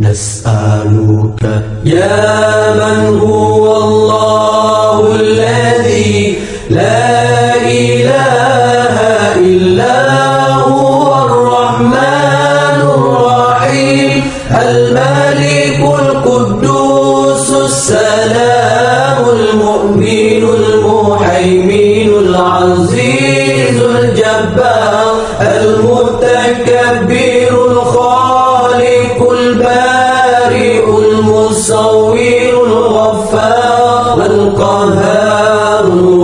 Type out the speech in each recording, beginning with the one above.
نسألك يا من هو الله الذي لا إله إلا هو الرحمن الرحيم الملك القدوس السلام المؤمن المحيمن العزيز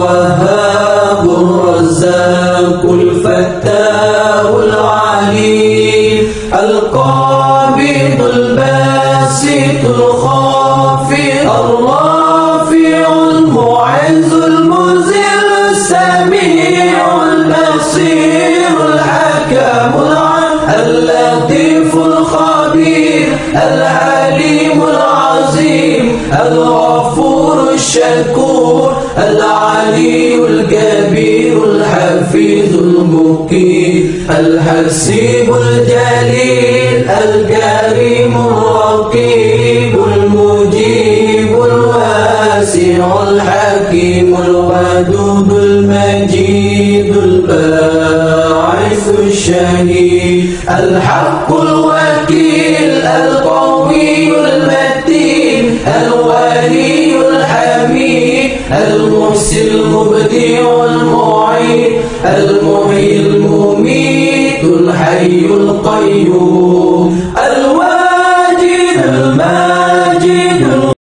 الوهاب الرزاق الفتاح العليم القابض الباسط الخافض الرافع المعز المذل السميع البصير الحكم العليم اللطيف الخبير العليم العظيم الغفور الشكور العلي الكبير الحفيظ المقيم الحسيب الجليل الكريم الرقيب المجيب الواسع الحكيم الودود المجيد الباعث الشهيد الحق الوكيل القوي المحسن المبدع المعيد المحيي المميت الحي القيوم.